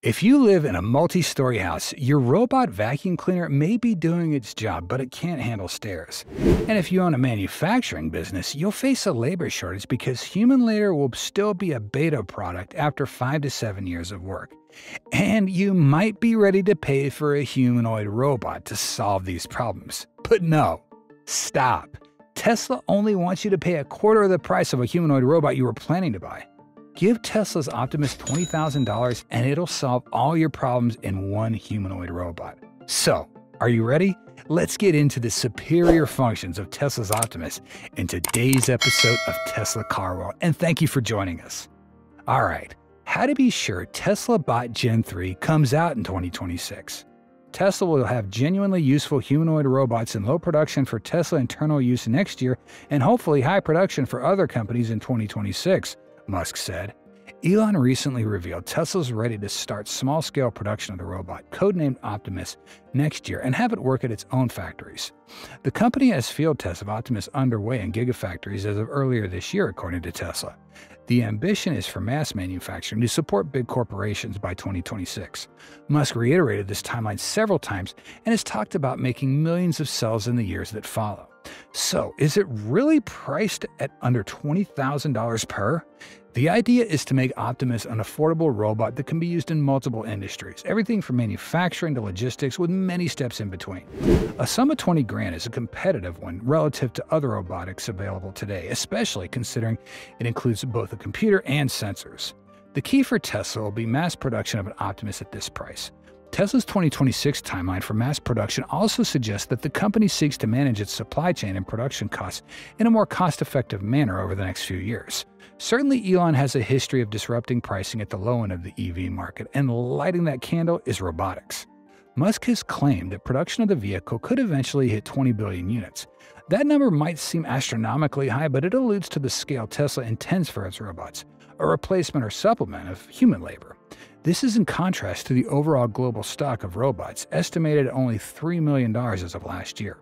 If you live in a multi story house, your robot vacuum cleaner may be doing its job, but it can't handle stairs. And if you own a manufacturing business, you'll face a labor shortage because human labor will still be a beta product after five to seven years of work. And you might be ready to pay for a humanoid robot to solve these problems. But no, stop. Tesla only wants you to pay a quarter of the price of a humanoid robot you were planning to buy. Give Tesla's Optimus $20,000 and it'll solve all your problems in one humanoid robot. So, are you ready? Let's get into the superior functions of Tesla's Optimus in today's episode of Tesla Car World, and thank you for joining us. All right, how to be sure Tesla Bot Gen 3 comes out in 2026. Tesla will have genuinely useful humanoid robots in low production for Tesla internal use next year and hopefully high production for other companies in 2026. Musk said. Elon recently revealed Tesla's ready to start small scale production of the robot, codenamed Optimus, next year and have it work at its own factories. The company has field tests of Optimus underway in gigafactories as of earlier this year, according to Tesla. The ambition is for mass manufacturing to support big corporations by 2026. Musk reiterated this timeline several times and has talked about making millions of cells in the years that follow. So, is it really priced at under $20,000 per? The idea is to make Optimus an affordable robot that can be used in multiple industries, everything from manufacturing to logistics, with many steps in between. A sum of 20 grand is a competitive one relative to other robotics available today, especially considering it includes both a computer and sensors. The key for Tesla will be mass production of an Optimus at this price. Tesla's 2026 timeline for mass production also suggests that the company seeks to manage its supply chain and production costs in a more cost effective manner over the next few years. Certainly, Elon has a history of disrupting pricing at the low end of the EV market, and lighting that candle is robotics. Musk has claimed that production of the vehicle could eventually hit 20 billion units. That number might seem astronomically high, but it alludes to the scale Tesla intends for its robots a replacement or supplement of human labor. This is in contrast to the overall global stock of robots, estimated at only $3 million as of last year.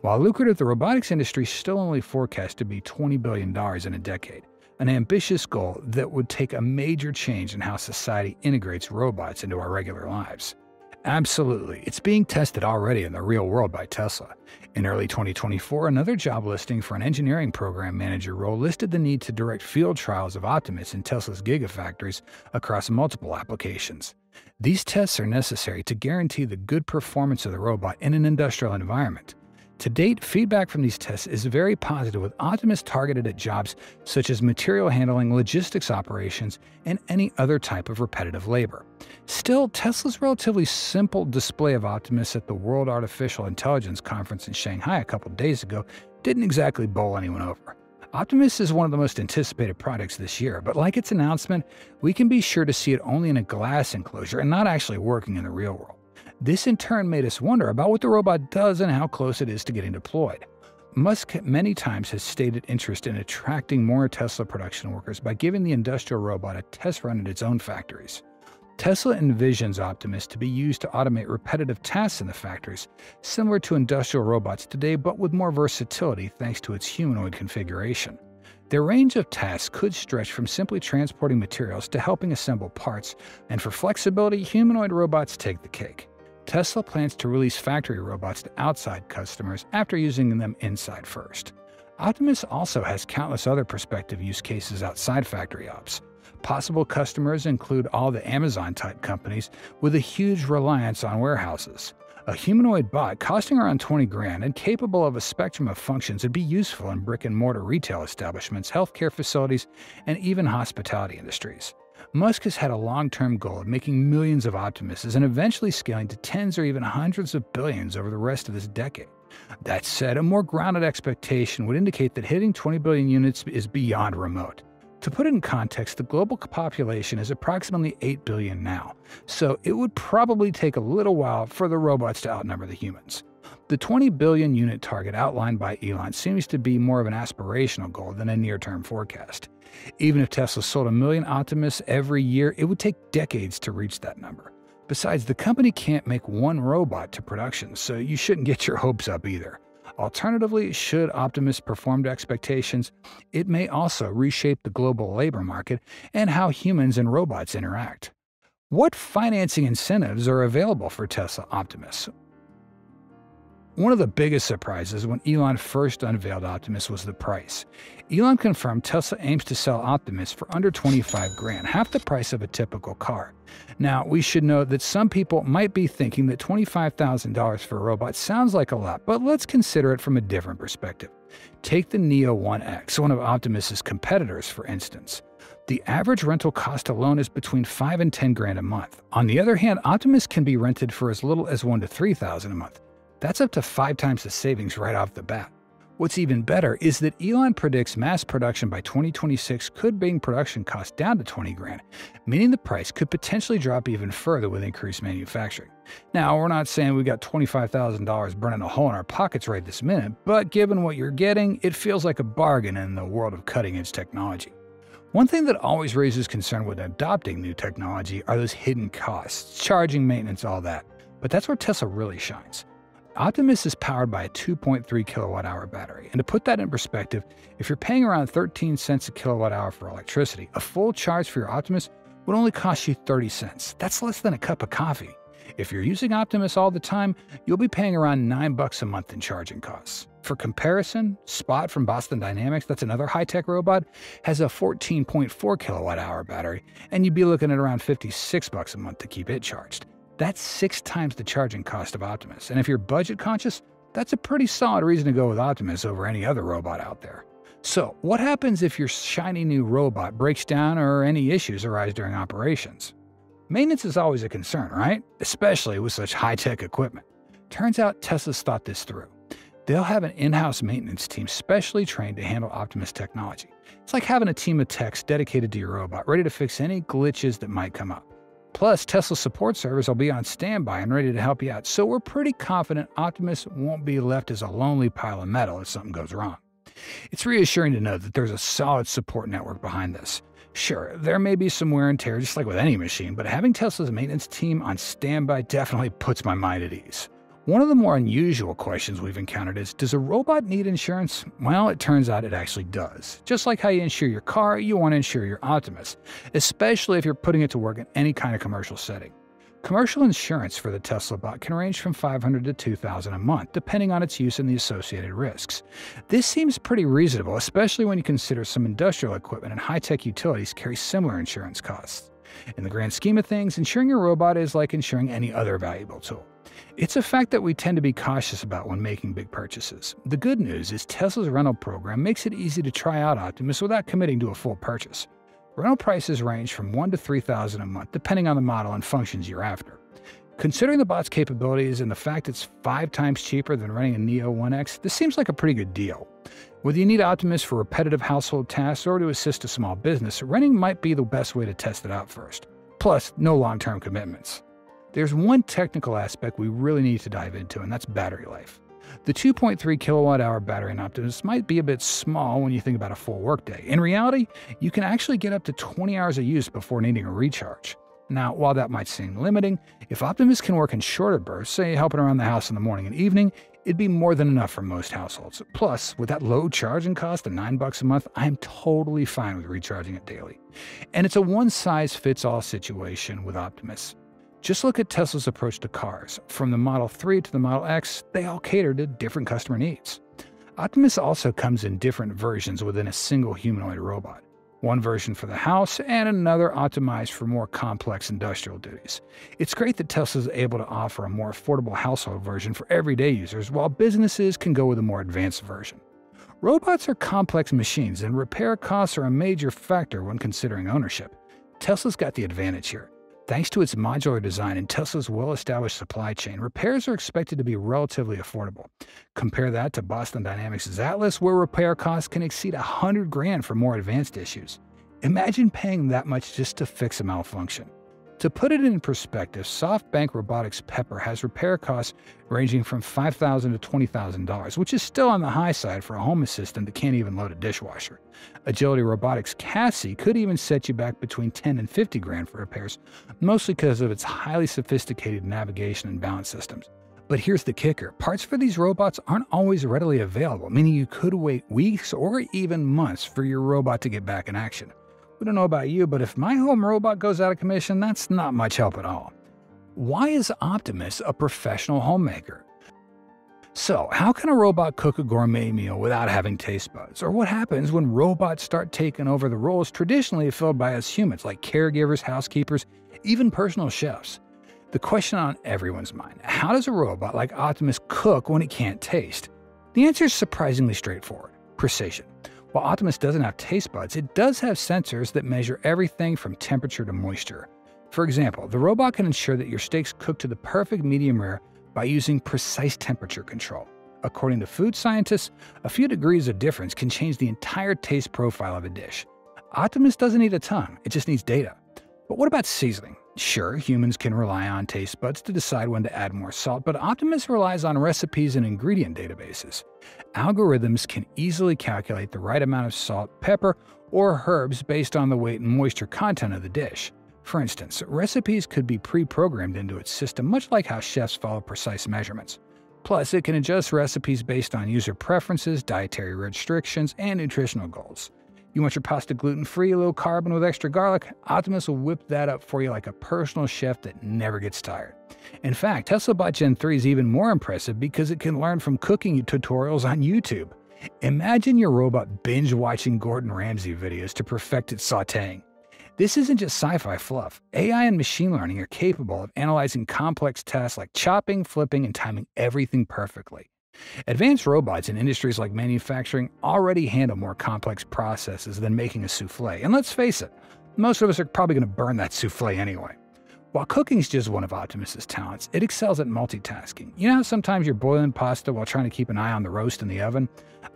While lucrative, the robotics industry still only forecast to be $20 billion in a decade, an ambitious goal that would take a major change in how society integrates robots into our regular lives. Absolutely. It's being tested already in the real world by Tesla. In early 2024, another job listing for an engineering program manager role listed the need to direct field trials of Optimus in Tesla's gigafactories across multiple applications. These tests are necessary to guarantee the good performance of the robot in an industrial environment. To date, feedback from these tests is very positive, with Optimus targeted at jobs such as material handling, logistics operations, and any other type of repetitive labor. Still, Tesla's relatively simple display of Optimus at the World Artificial Intelligence Conference in Shanghai a couple days ago didn't exactly bowl anyone over. Optimus is one of the most anticipated products this year, but like its announcement, we can be sure to see it only in a glass enclosure and not actually working in the real world. This in turn made us wonder about what the robot does and how close it is to getting deployed. Musk many times has stated interest in attracting more Tesla production workers by giving the industrial robot a test run at its own factories. Tesla envisions Optimus to be used to automate repetitive tasks in the factories, similar to industrial robots today but with more versatility thanks to its humanoid configuration. Their range of tasks could stretch from simply transporting materials to helping assemble parts, and for flexibility, humanoid robots take the cake. Tesla plans to release factory robots to outside customers after using them inside first. Optimus also has countless other prospective use cases outside factory ops. Possible customers include all the Amazon type companies with a huge reliance on warehouses. A humanoid bot costing around 20 grand and capable of a spectrum of functions would be useful in brick and mortar retail establishments, healthcare facilities, and even hospitality industries. Musk has had a long term goal of making millions of Optimuses and eventually scaling to tens or even hundreds of billions over the rest of this decade. That said, a more grounded expectation would indicate that hitting 20 billion units is beyond remote. To put it in context, the global population is approximately 8 billion now, so it would probably take a little while for the robots to outnumber the humans. The 20 billion unit target outlined by Elon seems to be more of an aspirational goal than a near term forecast. Even if Tesla sold a million Optimus every year, it would take decades to reach that number. Besides, the company can't make one robot to production, so you shouldn't get your hopes up either. Alternatively, should Optimus perform to expectations, it may also reshape the global labor market and how humans and robots interact. What financing incentives are available for Tesla Optimus? One of the biggest surprises when Elon first unveiled Optimus was the price. Elon confirmed Tesla aims to sell Optimus for under 25 grand, half the price of a typical car. Now, we should note that some people might be thinking that $25,000 for a robot sounds like a lot, but let's consider it from a different perspective. Take the Neo 1X, one of Optimus's competitors, for instance. The average rental cost alone is between 5 and 10 grand a month. On the other hand, Optimus can be rented for as little as 1 to 3,000 a month. That's up to five times the savings right off the bat. What's even better is that Elon predicts mass production by 2026 could bring production costs down to 20 grand, meaning the price could potentially drop even further with increased manufacturing. Now, we're not saying we got $25,000 burning a hole in our pockets right this minute, but given what you're getting, it feels like a bargain in the world of cutting-edge technology. One thing that always raises concern with adopting new technology are those hidden costs, charging, maintenance, all that. But that's where Tesla really shines. Optimus is powered by a 2.3 kilowatt hour battery. And to put that in perspective, if you're paying around 13 cents a kilowatt hour for electricity, a full charge for your Optimus would only cost you 30 cents. That's less than a cup of coffee. If you're using Optimus all the time, you'll be paying around 9 bucks a month in charging costs. For comparison, Spot from Boston Dynamics, that's another high-tech robot, has a 14.4 kilowatt hour battery, and you'd be looking at around 56 bucks a month to keep it charged. That's six times the charging cost of Optimus. And if you're budget conscious, that's a pretty solid reason to go with Optimus over any other robot out there. So, what happens if your shiny new robot breaks down or any issues arise during operations? Maintenance is always a concern, right? Especially with such high tech equipment. Turns out Tesla's thought this through. They'll have an in house maintenance team specially trained to handle Optimus technology. It's like having a team of techs dedicated to your robot, ready to fix any glitches that might come up. Plus, Tesla support service will be on standby and ready to help you out, so we're pretty confident Optimus won't be left as a lonely pile of metal if something goes wrong. It's reassuring to know that there's a solid support network behind this. Sure, there may be some wear and tear just like with any machine, but having Tesla's maintenance team on standby definitely puts my mind at ease. One of the more unusual questions we've encountered is Does a robot need insurance? Well, it turns out it actually does. Just like how you insure your car, you want to insure your Optimus, especially if you're putting it to work in any kind of commercial setting. Commercial insurance for the Tesla bot can range from $500 to $2,000 a month, depending on its use and the associated risks. This seems pretty reasonable, especially when you consider some industrial equipment and high tech utilities carry similar insurance costs. In the grand scheme of things, insuring your robot is like insuring any other valuable tool. It's a fact that we tend to be cautious about when making big purchases. The good news is Tesla's rental program makes it easy to try out Optimus without committing to a full purchase. Rental prices range from 1 to 3000 a month depending on the model and functions you're after. Considering the bot's capabilities and the fact it's 5 times cheaper than running a Neo 1X, this seems like a pretty good deal. Whether you need Optimus for repetitive household tasks or to assist a small business, renting might be the best way to test it out first. Plus, no long-term commitments. There's one technical aspect we really need to dive into, and that's battery life. The 2.3 kilowatt hour battery in Optimus might be a bit small when you think about a full workday. In reality, you can actually get up to 20 hours of use before needing a recharge. Now, while that might seem limiting, if Optimus can work in shorter bursts, say helping around the house in the morning and evening, it'd be more than enough for most households. Plus, with that low charging cost of 9 bucks a month, I'm totally fine with recharging it daily. And it's a one-size-fits-all situation with Optimus. Just look at Tesla's approach to cars. From the Model 3 to the Model X, they all cater to different customer needs. Optimus also comes in different versions within a single humanoid robot. One version for the house and another optimized for more complex industrial duties. It's great that Tesla is able to offer a more affordable household version for everyday users, while businesses can go with a more advanced version. Robots are complex machines, and repair costs are a major factor when considering ownership. Tesla's got the advantage here. Thanks to its modular design and Tesla's well-established supply chain, repairs are expected to be relatively affordable. Compare that to Boston Dynamics' Atlas, where repair costs can exceed 100 grand for more advanced issues. Imagine paying that much just to fix a malfunction. To put it in perspective, SoftBank Robotics Pepper has repair costs ranging from $5,000 to $20,000, which is still on the high side for a home assistant that can't even load a dishwasher. Agility Robotics Cassie could even set you back between 10 and 50 grand for repairs, mostly because of its highly sophisticated navigation and balance systems. But here's the kicker parts for these robots aren't always readily available, meaning you could wait weeks or even months for your robot to get back in action. We don't know about you, but if my home robot goes out of commission, that's not much help at all. Why is Optimus a professional homemaker? So, how can a robot cook a gourmet meal without having taste buds? Or what happens when robots start taking over the roles traditionally filled by us humans, like caregivers, housekeepers, even personal chefs? The question on everyone's mind how does a robot like Optimus cook when it can't taste? The answer is surprisingly straightforward precision. While Optimus doesn't have taste buds, it does have sensors that measure everything from temperature to moisture. For example, the robot can ensure that your steaks cook to the perfect medium rare by using precise temperature control. According to food scientists, a few degrees of difference can change the entire taste profile of a dish. Optimus doesn't need a ton, it just needs data. But what about seasoning? Sure, humans can rely on taste buds to decide when to add more salt, but Optimus relies on recipes and ingredient databases. Algorithms can easily calculate the right amount of salt, pepper, or herbs based on the weight and moisture content of the dish. For instance, recipes could be pre-programmed into its system much like how chefs follow precise measurements. Plus, it can adjust recipes based on user preferences, dietary restrictions, and nutritional goals. You want your pasta gluten-free, low carb, and with extra garlic? Optimus will whip that up for you like a personal chef that never gets tired. In fact, Tesla Bot Gen 3 is even more impressive because it can learn from cooking tutorials on YouTube. Imagine your robot binge watching Gordon Ramsay videos to perfect its sauteing. This isn't just sci fi fluff. AI and machine learning are capable of analyzing complex tasks like chopping, flipping, and timing everything perfectly. Advanced robots in industries like manufacturing already handle more complex processes than making a souffle, and let's face it, most of us are probably going to burn that souffle anyway. While cooking is just one of Optimus's talents, it excels at multitasking. You know how sometimes you're boiling pasta while trying to keep an eye on the roast in the oven?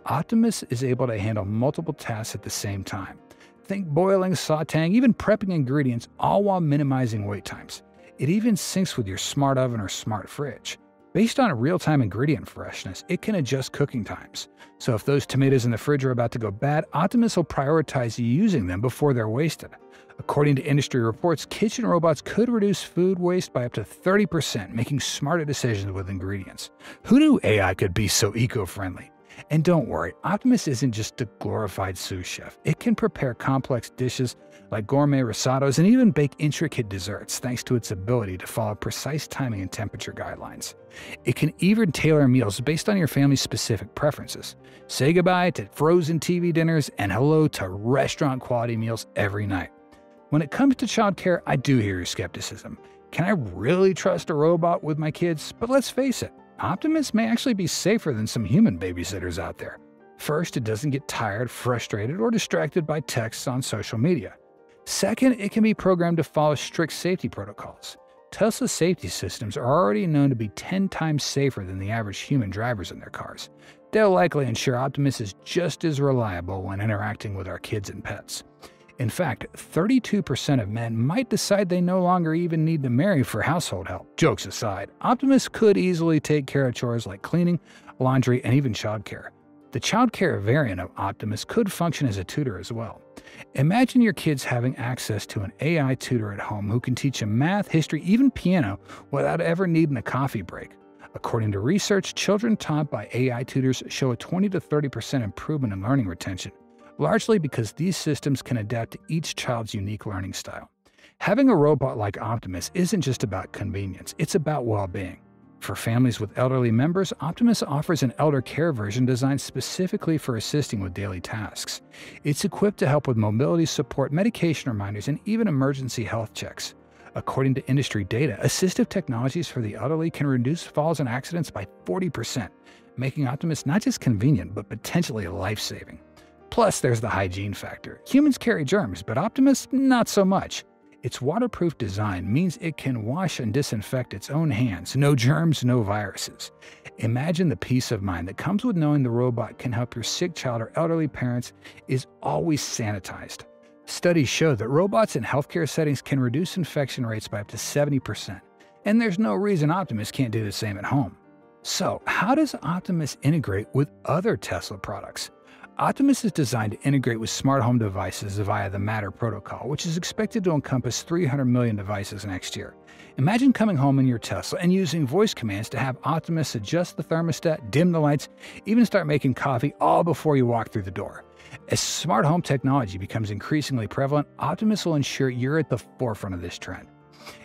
Optimus is able to handle multiple tasks at the same time. Think boiling, sauteing, even prepping ingredients, all while minimizing wait times. It even syncs with your smart oven or smart fridge. Based on real-time ingredient freshness, it can adjust cooking times. So if those tomatoes in the fridge are about to go bad, Optimus will prioritize using them before they're wasted. According to industry reports, kitchen robots could reduce food waste by up to 30%, making smarter decisions with ingredients. Who knew AI could be so eco-friendly? And don't worry, Optimus isn't just a glorified sous chef. It can prepare complex dishes like gourmet risottos and even bake intricate desserts thanks to its ability to follow precise timing and temperature guidelines. It can even tailor meals based on your family's specific preferences. Say goodbye to frozen TV dinners and hello to restaurant quality meals every night. When it comes to childcare, I do hear your skepticism. Can I really trust a robot with my kids? But let's face it, Optimus may actually be safer than some human babysitters out there. First, it doesn't get tired, frustrated, or distracted by texts on social media. Second, it can be programmed to follow strict safety protocols. Tesla's safety systems are already known to be 10 times safer than the average human drivers in their cars. They'll likely ensure Optimus is just as reliable when interacting with our kids and pets. In fact, 32% of men might decide they no longer even need to marry for household help. Jokes aside, Optimus could easily take care of chores like cleaning, laundry, and even childcare. The childcare variant of Optimus could function as a tutor as well. Imagine your kids having access to an AI tutor at home who can teach them math, history, even piano without ever needing a coffee break. According to research, children taught by AI tutors show a 20 to 30% improvement in learning retention, largely because these systems can adapt to each child's unique learning style. Having a robot like Optimus isn't just about convenience, it's about well being. For families with elderly members, Optimus offers an elder care version designed specifically for assisting with daily tasks. It's equipped to help with mobility support, medication reminders, and even emergency health checks. According to industry data, assistive technologies for the elderly can reduce falls and accidents by 40%, making Optimus not just convenient, but potentially life saving. Plus, there's the hygiene factor. Humans carry germs, but Optimus, not so much. Its waterproof design means it can wash and disinfect its own hands. No germs, no viruses. Imagine the peace of mind that comes with knowing the robot can help your sick child or elderly parents is always sanitized. Studies show that robots in healthcare settings can reduce infection rates by up to 70%. And there's no reason Optimus can't do the same at home. So, how does Optimus integrate with other Tesla products? Optimus is designed to integrate with smart home devices via the Matter protocol, which is expected to encompass 300 million devices next year. Imagine coming home in your Tesla and using voice commands to have Optimus adjust the thermostat, dim the lights, even start making coffee all before you walk through the door. As smart home technology becomes increasingly prevalent, Optimus will ensure you're at the forefront of this trend.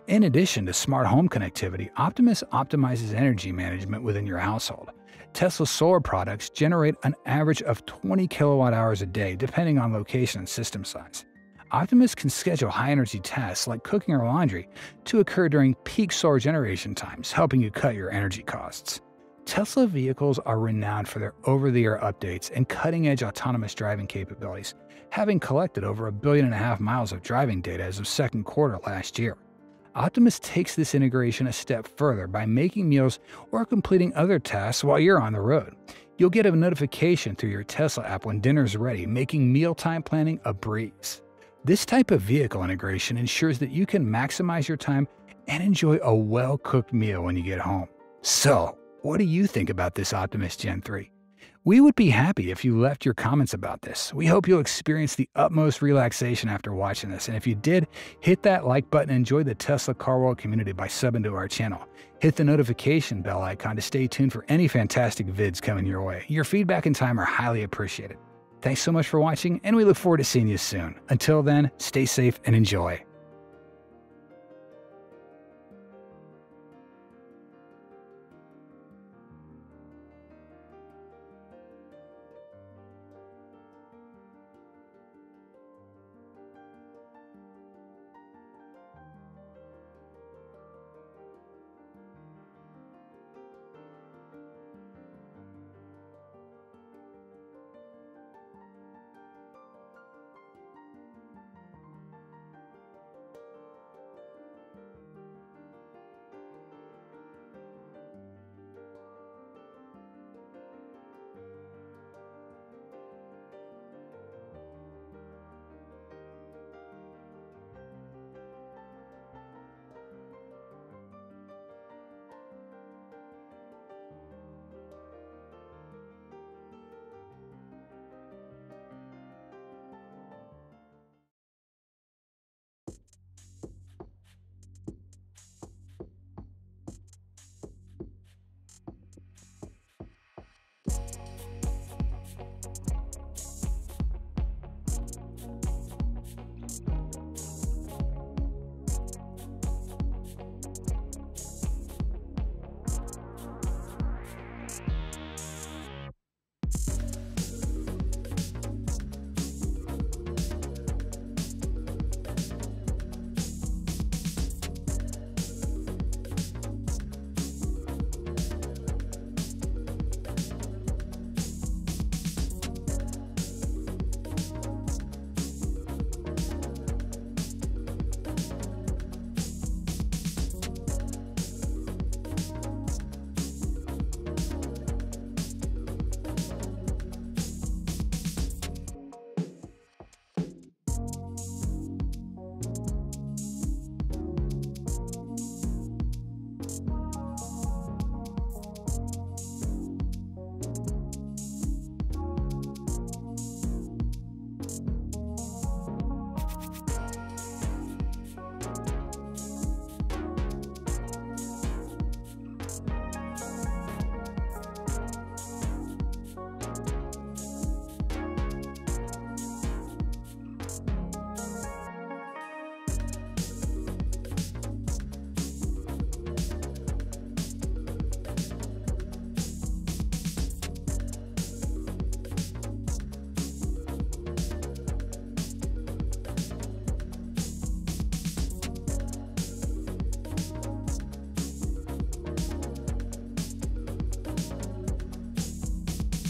In addition to smart home connectivity, Optimus optimizes energy management within your household. Tesla solar products generate an average of 20 kilowatt hours a day, depending on location and system size. Optimus can schedule high energy tasks like cooking or laundry to occur during peak solar generation times, helping you cut your energy costs. Tesla vehicles are renowned for their over the air updates and cutting edge autonomous driving capabilities, having collected over a billion and a half miles of driving data as of second quarter last year. Optimus takes this integration a step further by making meals or completing other tasks while you're on the road. You'll get a notification through your Tesla app when dinner's ready, making mealtime planning a breeze. This type of vehicle integration ensures that you can maximize your time and enjoy a well cooked meal when you get home. So, what do you think about this Optimus Gen 3? We would be happy if you left your comments about this. We hope you'll experience the utmost relaxation after watching this. And if you did, hit that like button and enjoy the Tesla Car World community by subbing to our channel. Hit the notification bell icon to stay tuned for any fantastic vids coming your way. Your feedback and time are highly appreciated. Thanks so much for watching, and we look forward to seeing you soon. Until then, stay safe and enjoy.